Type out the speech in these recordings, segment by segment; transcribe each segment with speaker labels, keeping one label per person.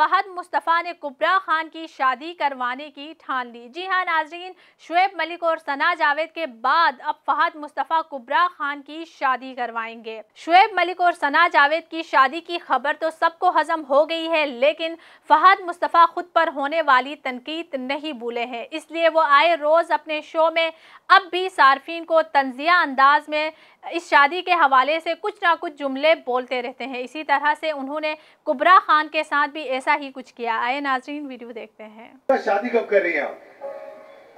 Speaker 1: फहद मुस्तफ़ा ने कुबरा खान की शादी करवाने की ठान ली। जी हाँ नाजरीन, शुएब मलिक और सना जावेद के बाद अब फहद मुस्तफ़ा कुबरा खान की शादी करवाएँगे। शुएब मलिक और सना जावेद की शादी की खबर तो सबको हजम हो गई है, लेकिन फहद मुस्तफ़ा खुद पर होने वाली तनकीद नहीं भूले हैं। इसलिए वो आए रोज़ अपने शो में। अब भी सार्फिन को तंजिया अंदाज में इस शादी के हवाले से कुछ ना कुछ जुमले बोलते रहते हैं। इसी तरह से उन्होंने कुबरा खान के साथ भी ऐसा ही कुछ किया। आए नाजरीन, वीडियो देखते हैं।
Speaker 2: शादी कब कर रही हैं आप?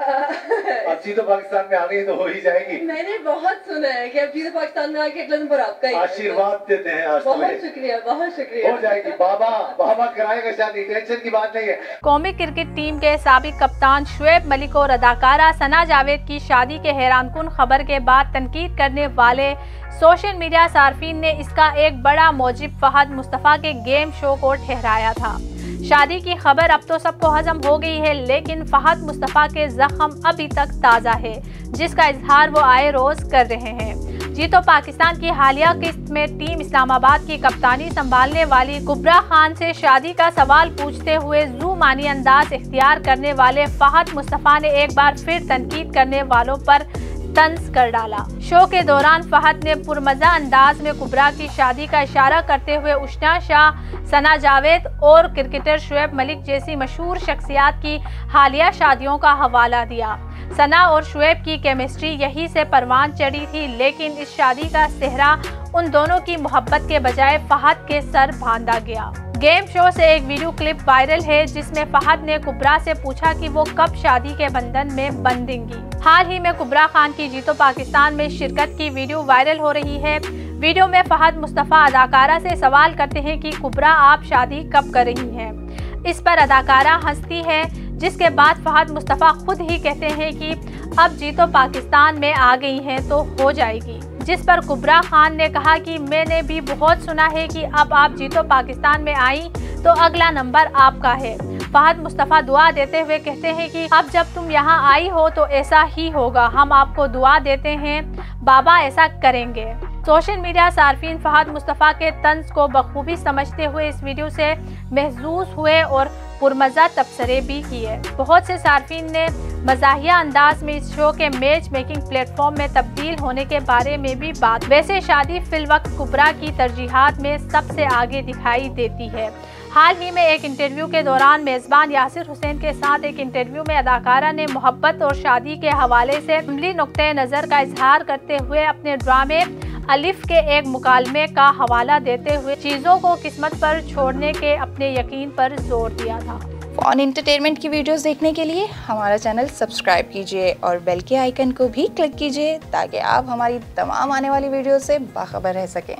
Speaker 2: अच्छी तो पाकिस्तान में आनी तो हो ही जाएगी।
Speaker 3: मैंने बहुत सुना है कि अब चीज़ें पाकिस्तान में आके अगले नंबर आपका ही
Speaker 2: आशीर्वाद देते हैं आज
Speaker 3: बहुत शुक्रिया बहुत शुक्रिया।
Speaker 2: हो जाएगी। बाबा बाबा कराएगा शादी टेंशन की बात नहीं है।
Speaker 1: कौमी क्रिकेट टीम के सबक कप्तान शुएब मलिक और अदाकारा सना जावेद की शादी के हैरानकुन खबर के बाद तनकीद करने वाले सोशल मीडिया सार्फिन ने इसका एक बड़ा मौजिब फहद मुस्तफ़ा के गेम शो को ठहराया था। शादी की खबर अब तो सबको हजम हो गई है, लेकिन फहद मुस्तफ़ा के जख्म अभी तक ताज़ा है, जिसका इजहार वो आए रोज़ कर रहे हैं। जी तो पाकिस्तान की हालिया किस्त में टीम इस्लामाबाद की कप्तानी संभालने वाली कुबरा खान से शादी का सवाल पूछते हुए जू मानी अंदाज इख्तियार करने वाले फहद मुस्तफ़ा ने एक बार फिर तनकीद करने वालों पर तंज कर डाला। शो के दौरान फहद ने पुरमजा अंदाज में कुबरा की शादी का इशारा करते हुए उष्णा शाह, सना जावेद और क्रिकेटर शुएब मलिक जैसी मशहूर शख्सियात की हालिया शादियों का हवाला दिया। सना और शुएब की केमिस्ट्री यही से परवान चढ़ी थी, लेकिन इस शादी का सेहरा उन दोनों की मोहब्बत के बजाय फहद के सर बांधा गया। गेम शो से एक वीडियो क्लिप वायरल है, जिसमें फहद ने कुबरा से पूछा कि वो कब शादी के बंधन में बंधेंगी हाल ही में कुबरा खान की जीतो पाकिस्तान में शिरकत की वीडियो वायरल हो रही है। वीडियो में फहद मुस्तफ़ा अदाकारा से सवाल करते हैं कि कुबरा आप शादी कब कर रही हैं? इस पर अदाकारा हंसती है, जिसके बाद फहद मुस्तफ़ा खुद ही कहते हैं कि अब जीतो पाकिस्तान में आ गई हैं तो हो जाएगी। जिस पर कुबरा खान ने कहा कि मैंने भी बहुत सुना है कि अब आप जीतो पाकिस्तान में आई तो अगला नंबर आपका है। फहद मुस्तफ़ा दुआ देते हुए कहते हैं कि अब जब तुम यहाँ आई हो तो ऐसा ही होगा। हम आपको दुआ देते हैं, बाबा ऐसा करेंगे। सोशल मीडिया सार्फिन फहद मुस्तफ़ा के तंज को बखूबी समझते हुए इस वीडियो से महजूज हुए और पुरमज़ा तबसरे भी किए बहुत से सार्फिन ने मजाहिया अंदाज में इस शो के मैच मेकिंग प्लेटफॉर्म में तब्दील होने के बारे में भी बात। वैसे शादी फिल वक्त कुबरा की तरजीहत में सबसे आगे दिखाई देती है। हाल ही में एक इंटरव्यू के दौरान मेज़बान यासिर हुसैन के साथ एक इंटरव्यू में अदाकारा ने मोहब्बत और शादी के हवाले से अमली नुक़ नज़र का इजहार करते हुए अपने ड्रामे अलिफ के एक मुकालमे का हवाला देते हुए चीज़ों को किस्मत पर छोड़ने के अपने यकीन पर ज़ोर दिया था।
Speaker 4: फॉन इंटरटेनमेंट की वीडियोस देखने के लिए, हमारा चैनल सब्सक्राइब कीजिए और बेल के आइकन को भी क्लिक कीजिए ताकि आप हमारी तमाम आने वाली वीडियो से बाखबर रह सकें।